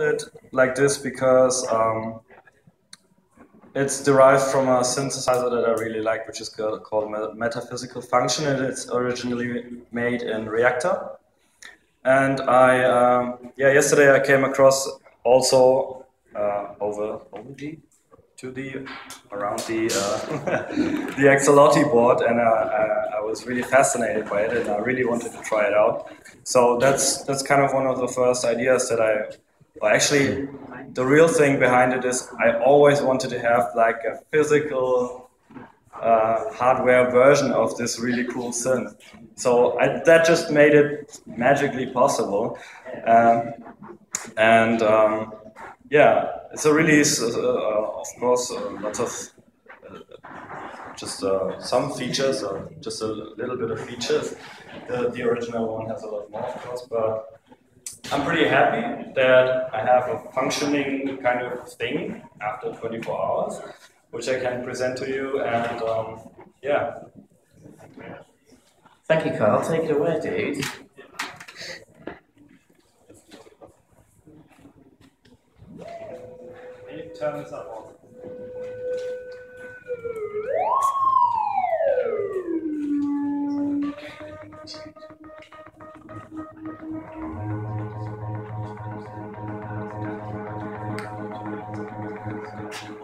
it like this because um, it's derived from a synthesizer that I really like, which is called Metaphysical Function, and it's originally made in Reaktor. And I, um, yeah, yesterday I came across also uh, over over the to the around the uh, the Axoloti board, and uh, I, I, was really fascinated by it, and I really wanted to try it out. So that's that's kind of one of the first ideas that I well, actually, the real thing behind it is I always wanted to have like a physical uh, hardware version of this really cool synth. So I, that just made it magically possible. Um, and um, yeah, it's a release, uh, uh, of course, uh, lots of uh, just uh, some features, or just a little bit of features. The, the original one has a lot more, of course, but I'm pretty happy that I have a functioning kind of thing after 24 hours, which I can present to you. And um, yeah. Thank you, Karl. Take it away, dude. Can you turn this up?